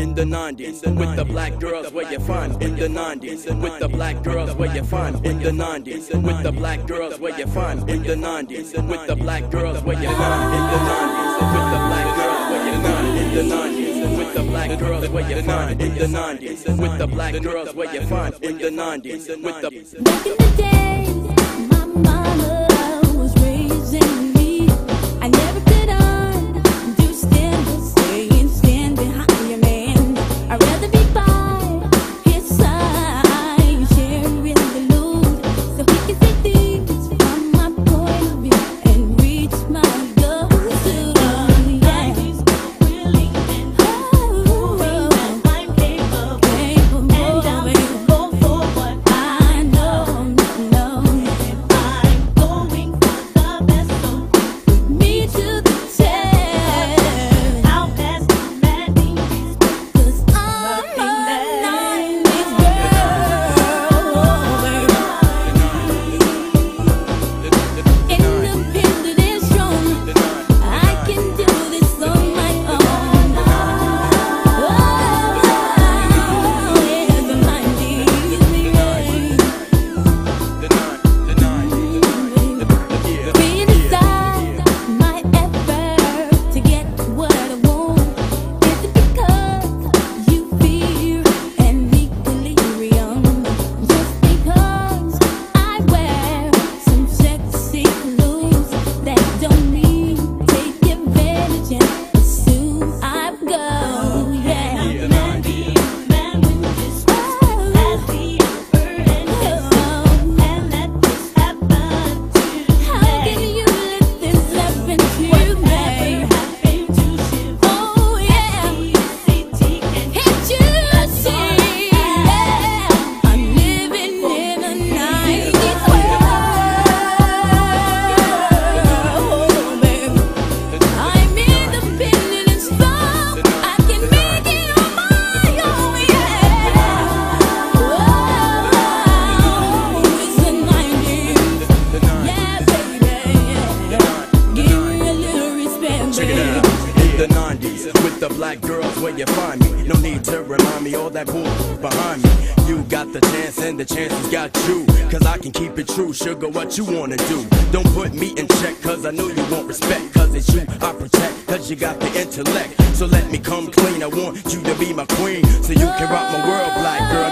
in the 90s with the black girls where you find. In the 90s with the black girls where you find. In the 90s with the black girls where you find. In the 90s with the black girls where you find. In the 90s with the black girls where you find. In the 90s with the black girls where you find. In the 90s with the black girls where you find. In the 90s with the Back in the days, the black girls where you find me. No need to remind me all that bull behind me. You got the chance and the chances got you. Cause I can keep it true, sugar, what you wanna do. Don't put me in check, cause I know you want respect. Cause it's you I protect, cause you got the intellect. So let me come clean, I want you to be my queen. So you can rock my world, black girl,